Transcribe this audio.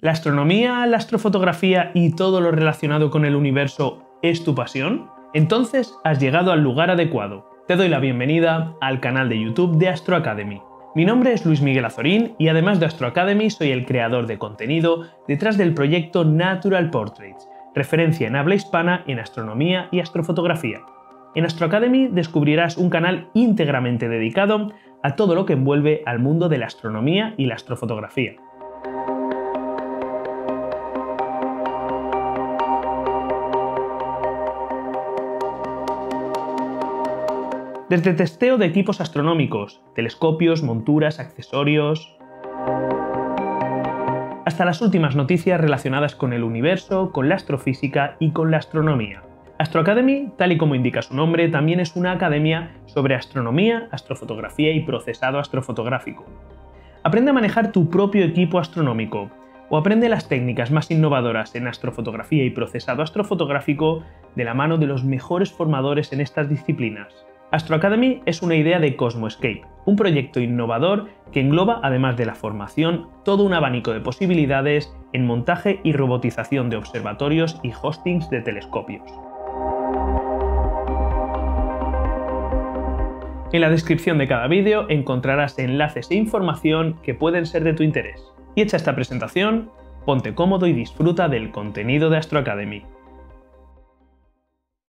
¿La astronomía, la astrofotografía y todo lo relacionado con el universo es tu pasión? Entonces has llegado al lugar adecuado. Te doy la bienvenida al canal de YouTube de Astro Academy. Mi nombre es Luis Miguel Azorín y además de Astro Academy soy el creador de contenido detrás del proyecto Natural Portraits, referencia en habla hispana en astronomía y astrofotografía. En Astro Academy descubrirás un canal íntegramente dedicado a todo lo que envuelve al mundo de la astronomía y la astrofotografía desde testeo de equipos astronómicos, telescopios, monturas, accesorios, hasta las últimas noticias relacionadas con el universo, con la astrofísica y con la astronomía. Astro Academy, tal y como indica su nombre, también es una academia sobre astronomía, astrofotografía y procesado astrofotográfico. Aprende a manejar tu propio equipo astronómico o aprende las técnicas más innovadoras en astrofotografía y procesado astrofotográfico de la mano de los mejores formadores en estas disciplinas. Astro Academy es una idea de Cosmoscape, un proyecto innovador que engloba, además de la formación, todo un abanico de posibilidades en montaje y robotización de observatorios y hostings de telescopios. En la descripción de cada vídeo encontrarás enlaces e información que pueden ser de tu interés. Y hecha esta presentación, ponte cómodo y disfruta del contenido de Astro Academy.